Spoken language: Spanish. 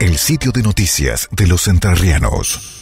El sitio de noticias de los entrerrianos.